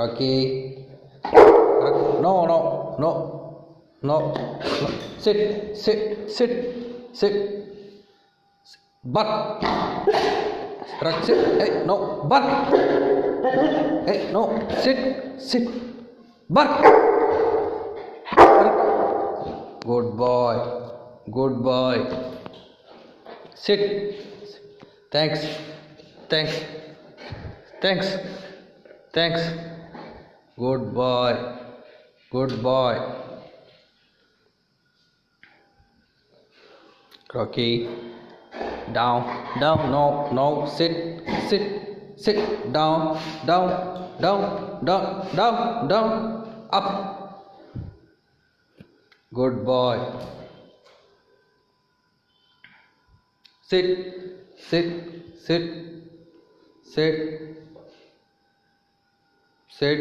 Rocky. No, no, no, no. Sit, sit, sit, sit. Butt. Rocky, sit. Hey, no, butt. Hey, no, sit, sit. Butt. Good boy. Good boy. Sit. Thanks. Thanks. Thanks. Thanks. Good boy. Good boy. Rocky. Down. Down. No. No. Sit. Sit. Sit. Down. Down. Down. Down. Down. Down. Up. Good boy. Sit. Sit. Sit. Sit. Sit.